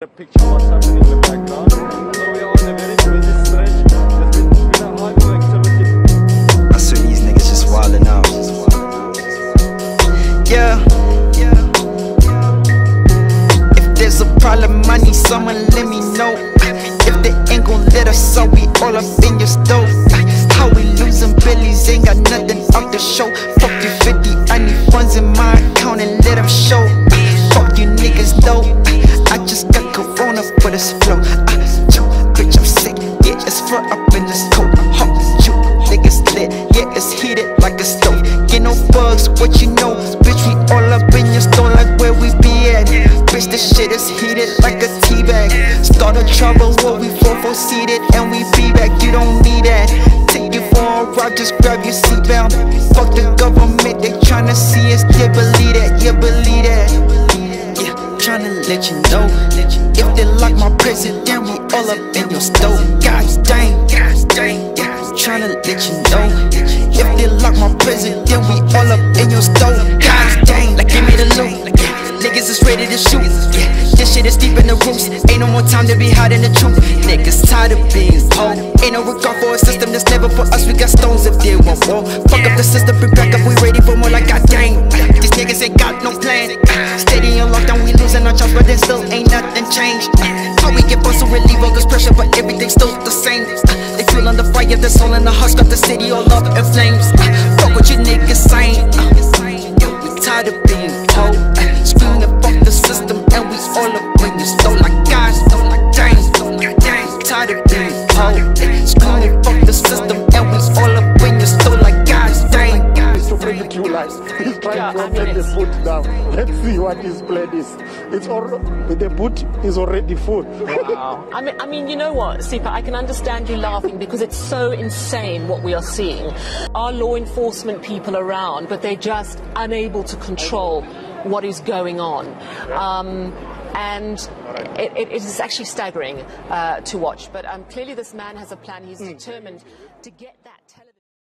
The picture what's happening in the background. So. I swear these niggas just wildin' out. Yeah. If there's a problem, I someone let me know. If they ain't gon' let us, so we all up in your stove. How we losing billies, ain't got nothing up the show. Fuck you 50, I need funds in my account and let them show. This flow. I, yo, bitch, I'm sick. Yeah, it's for up in this coat. Huh, you niggas lit. Yeah, it's heated like a stove. Get no bugs, what you know? Bitch, we all up in your store like where we be at. Bitch, this shit is heated like a tea bag. Start a trouble, what we four four seated and we be back. You don't need that. Take you for a ride, just grab your seatbelt. Fuck the government, they tryna see us. Yeah, believe that. Yeah, believe that. Yeah, tryna let you know. If they lock my president, we all up in your stove. God dang. Tryna let you know. If they lock my president, we all up in your stove. God dang, like give me the loot. Niggas is ready to shoot. This shit is deep in the roots. Ain't no more time to be hiding the truth. Niggas tired of being poor. Ain't no regard for a system that's never for us. We got stones if they want war. Fuck up the system, bring back up. We ready for more like God still ain't nothing changed. How we get bustle relief, all this pressure, but everything's still the same. They feel on the fire, that's all in the hush, got the city all up in flames. Fuck what you niggas saying. Yo, we tired of being told. Screaming fuck the system, and we all up in your stole like guys, like dang, dang. Tired of being told. Bring it to life. He's trying to open the boot now. Let's see what his plan is. It's all the boot is already full. I mean, I mean, you know what, Sipho, I can understand you laughing because it's so insane what we are seeing. Our law enforcement people around, but they're just unable to control what is going on. Um, and it, it, is actually staggering uh, to watch. But um, clearly, this man has a plan. He's determined to get.